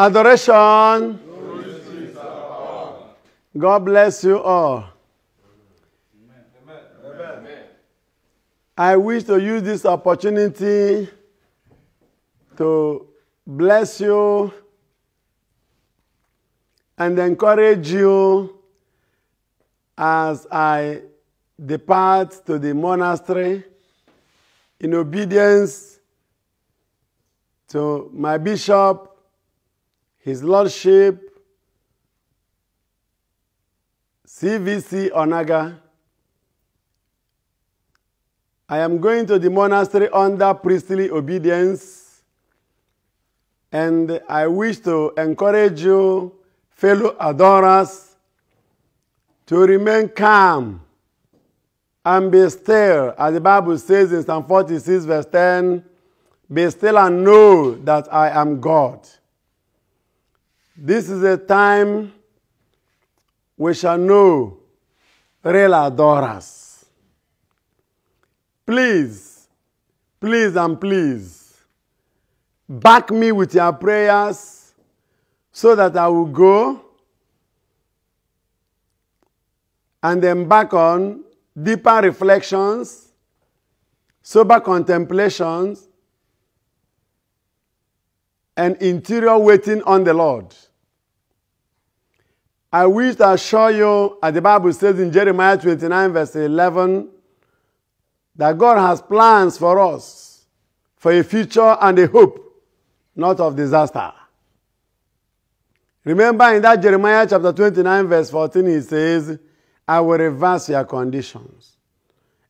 Adoration. God bless you all. I wish to use this opportunity to bless you and encourage you as I depart to the monastery in obedience to my bishop, his lordship, CVC Onaga. I am going to the monastery under priestly obedience, and I wish to encourage you, fellow adorers, to remain calm and be still, as the Bible says in Psalm 46, verse 10 Be still and know that I am God. This is a time we shall know real adorers. Please, please, and please, back me with your prayers so that I will go and embark on deeper reflections, sober contemplations, and interior waiting on the Lord. I wish to assure you, as the Bible says in Jeremiah 29, verse 11, that God has plans for us for a future and a hope, not of disaster. Remember in that Jeremiah chapter 29, verse 14, he says, I will reverse your conditions.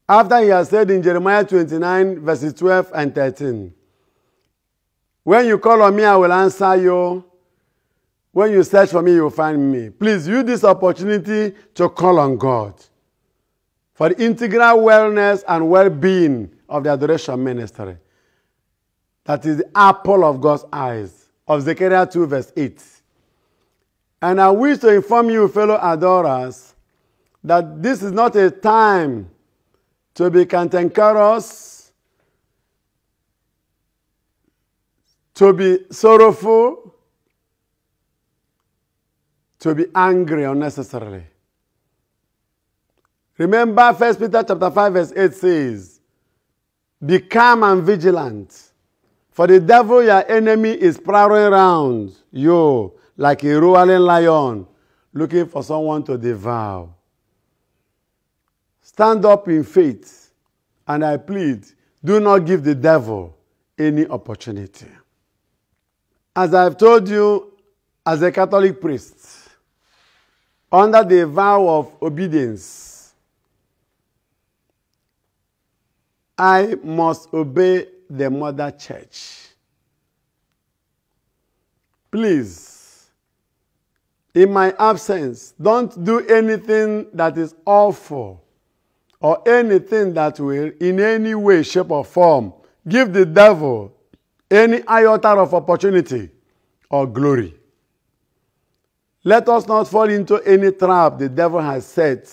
After he has said in Jeremiah 29, verses 12 and 13, When you call on me, I will answer you. When you search for me, you will find me. Please use this opportunity to call on God for the integral wellness and well being of the adoration ministry. That is the apple of God's eyes, of Zechariah 2, verse 8. And I wish to inform you, fellow adorers, that this is not a time to be cantankerous, to be sorrowful, to be angry unnecessarily. Remember 1 Peter chapter 5 verse 8 says, Be calm and vigilant, for the devil your enemy is prowling around you like a roaring lion, looking for someone to devour. Stand up in faith, and I plead, do not give the devil any opportunity. As I've told you, as a Catholic priest, under the vow of obedience, I must obey the mother church. Please, in my absence, don't do anything that is awful or anything that will, in any way, shape, or form, give the devil any iota of opportunity or glory. Let us not fall into any trap the devil has set.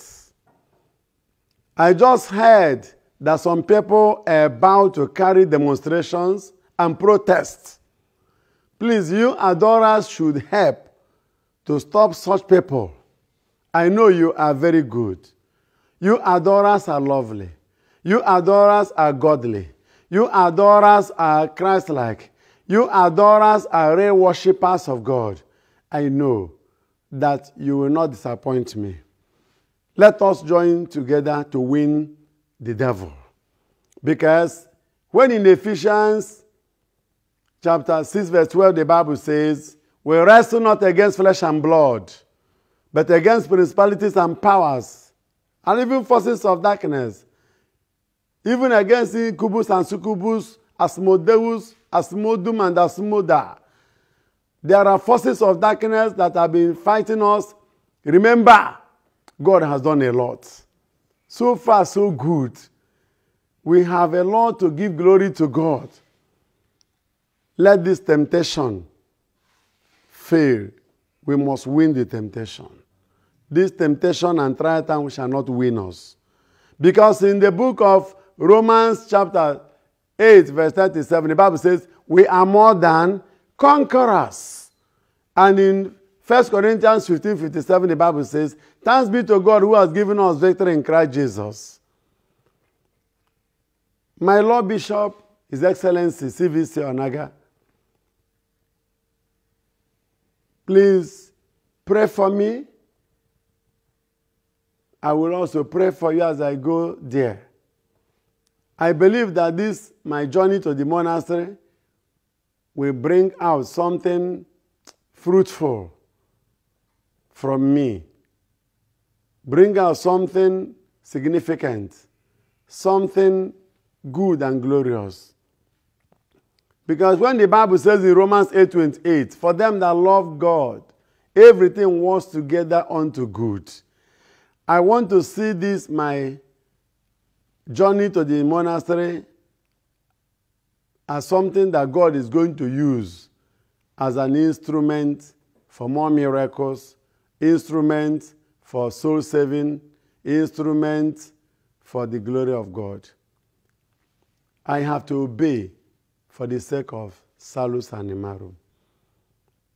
I just heard that some people are about to carry demonstrations and protests. Please, you adorers should help to stop such people. I know you are very good. You adorers are lovely. You adorers are godly. You adorers are Christ like. You adorers are real worshippers of God. I know that you will not disappoint me. Let us join together to win the devil. Because when in Ephesians chapter 6, verse 12, the Bible says, We wrestle not against flesh and blood, but against principalities and powers, and even forces of darkness, even against incubus and succubus, Asmodeus, Asmodum, and Asmoda. There are forces of darkness that have been fighting us. Remember, God has done a lot. So far, so good. We have a lot to give glory to God. Let this temptation fail. We must win the temptation. This temptation and trial time shall not win us. Because in the book of Romans, chapter 8, verse 37, the Bible says, We are more than conquerors And in 1 Corinthians 15 57, the Bible says, Thanks be to God who has given us victory in Christ Jesus. My Lord Bishop, His Excellency CVC Onaga, please pray for me. I will also pray for you as I go there. I believe that this, my journey to the monastery, will bring out something fruitful from me. Bring out something significant, something good and glorious. Because when the Bible says in Romans 8:28, for them that love God, everything works together unto good. I want to see this my journey to the monastery as something that God is going to use as an instrument for more miracles, instrument for soul saving, instrument for the glory of God. I have to obey for the sake of Salus Animarum.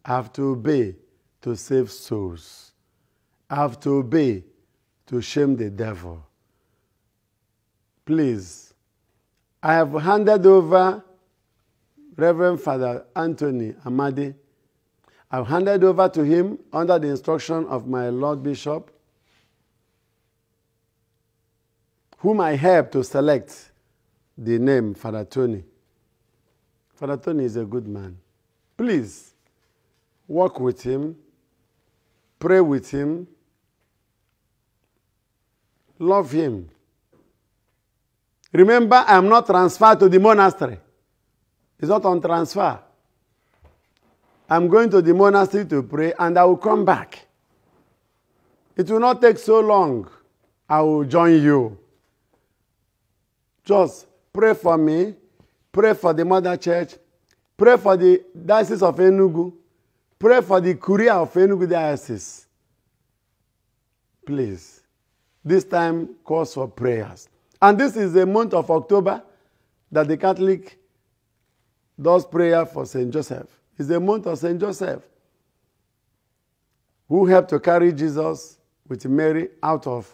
I have to obey to save souls. I have to obey to shame the devil. Please, I have handed over Reverend Father Anthony Amadi. I've handed over to him under the instruction of my Lord Bishop, whom I helped to select the name Father Tony. Father Tony is a good man. Please work with him, pray with him, love him. Remember, I am not transferred to the monastery. It's not on transfer. I'm going to the monastery to pray and I will come back. It will not take so long. I will join you. Just pray for me, pray for the mother church, pray for the diocese of Enugu, pray for the Curia of Enugu diocese. Please, this time calls for prayers. And this is the month of October that the Catholic does prayer for St. Joseph. It's the month of St. Joseph, who helped to carry Jesus with Mary out of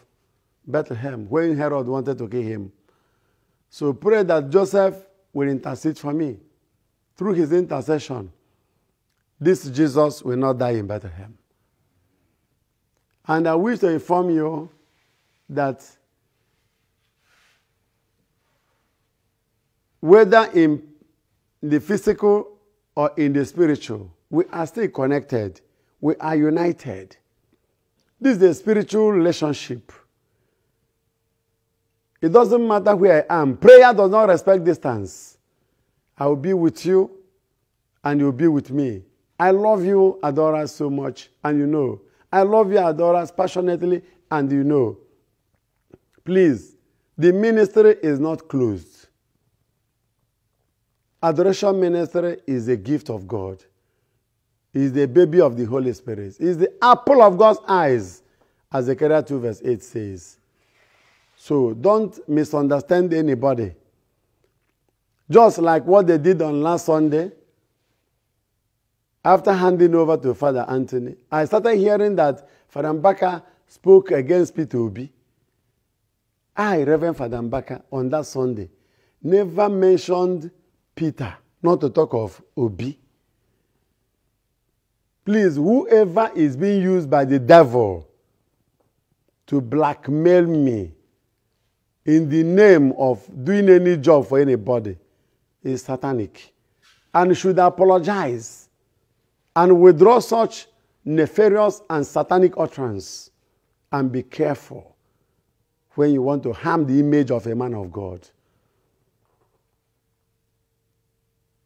Bethlehem when Herod wanted to kill him. So pray that Joseph will intercede for me. Through his intercession, this Jesus will not die in Bethlehem. And I wish to inform you that whether in the physical or in the spiritual, we are still connected. We are united. This is a spiritual relationship. It doesn't matter where I am. Prayer does not respect distance. I will be with you and you'll be with me. I love you, Adora, so much, and you know. I love you, Adora, passionately, and you know. Please, the ministry is not closed. Adoration ministry is a gift of God. Is the baby of the Holy Spirit. Is the apple of God's eyes, as Zechariah 2 verse 8 says. So don't misunderstand anybody. Just like what they did on last Sunday, after handing over to Father Anthony, I started hearing that Father Mbaka spoke against Peter Obi. I, Reverend Father Mbaka, on that Sunday, never mentioned Peter, not to talk of Obi. Please, whoever is being used by the devil to blackmail me in the name of doing any job for anybody is satanic and should apologize and withdraw such nefarious and satanic utterance and be careful when you want to harm the image of a man of God.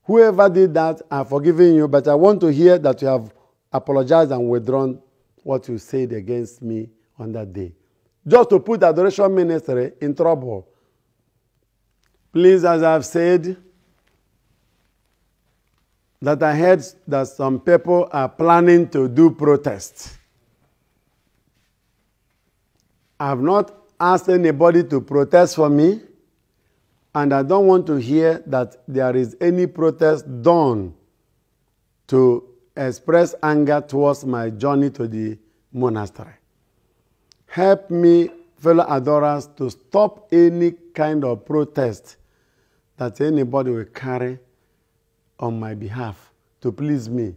Whoever did that, I've forgiven you, but I want to hear that you have apologized and withdrawn what you said against me on that day. Just to put the adoration ministry in trouble. Please, as I've said, that I heard that some people are planning to do protests. I have not asked anybody to protest for me. And I don't want to hear that there is any protest done to express anger towards my journey to the monastery. Help me, fellow adorers, to stop any kind of protest that anybody will carry on my behalf to please me.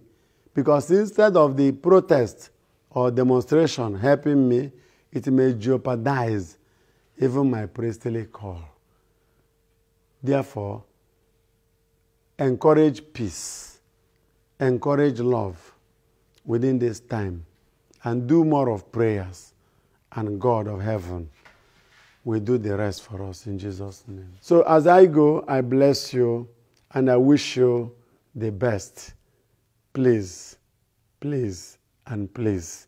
Because instead of the protest or demonstration helping me, it may jeopardize even my priestly call. Therefore, encourage peace, encourage love within this time, and do more of prayers, and God of heaven will do the rest for us in Jesus' name. So, as I go, I bless you and I wish you the best. Please, please, and please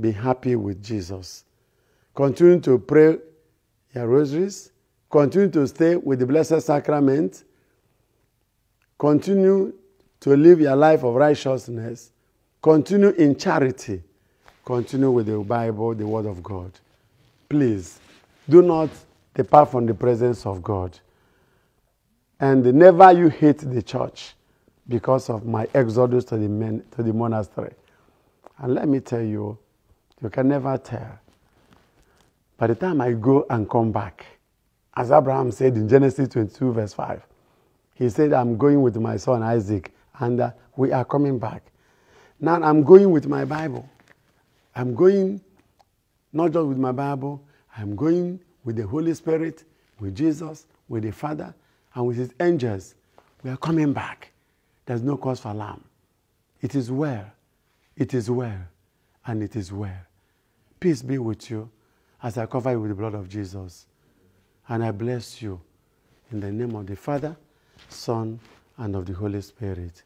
be happy with Jesus. Continue to pray your rosaries. Continue to stay with the Blessed Sacrament. Continue to live your life of righteousness. Continue in charity. Continue with the Bible, the Word of God. Please do not depart from the presence of God. And never you hate the church because of my exodus to the, men, to the monastery. And let me tell you, you can never tell. By the time I go and come back, as Abraham said in Genesis 22, verse 5, he said, I'm going with my son Isaac, and uh, we are coming back. Now I'm going with my Bible. I'm going not just with my Bible, I'm going with the Holy Spirit, with Jesus, with the Father, and with his angels. We are coming back. There's no cause for alarm. It is well. It is well. And it is well. Peace be with you as I cover you with the blood of Jesus. And I bless you in the name of the Father, Son, and of the Holy Spirit.